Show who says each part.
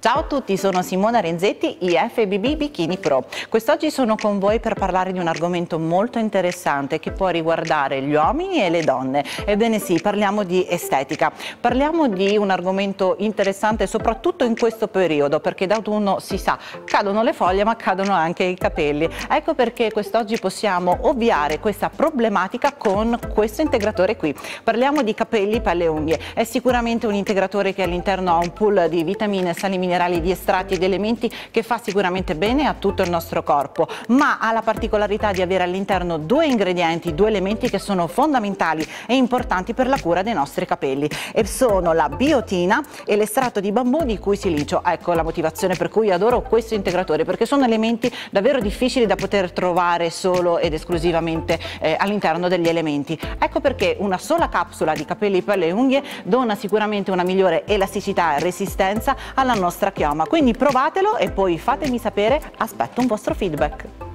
Speaker 1: Ciao a tutti, sono Simona Renzetti, IFBB Bikini Pro. Quest'oggi sono con voi per parlare di un argomento molto interessante che può riguardare gli uomini e le donne. Ebbene sì, parliamo di estetica. Parliamo di un argomento interessante soprattutto in questo periodo perché d'autunno si sa, cadono le foglie ma cadono anche i capelli. Ecco perché quest'oggi possiamo ovviare questa problematica con questo integratore qui. Parliamo di capelli, pelle e unghie. È sicuramente un integratore che all'interno ha un pool di vitamine, sali minerali di estratti ed elementi che fa sicuramente bene a tutto il nostro corpo, ma ha la particolarità di avere all'interno due ingredienti, due elementi che sono fondamentali e importanti per la cura dei nostri capelli e sono la biotina e l'estratto di bambù di cui silicio. Ecco la motivazione per cui adoro questo integratore perché sono elementi davvero difficili da poter trovare solo ed esclusivamente eh, all'interno degli elementi. Ecco perché una sola capsula di capelli, pelle e unghie dona sicuramente una migliore elasticità e resistenza alla nostra chioma. Quindi provatelo e poi fatemi sapere, aspetto un vostro feedback.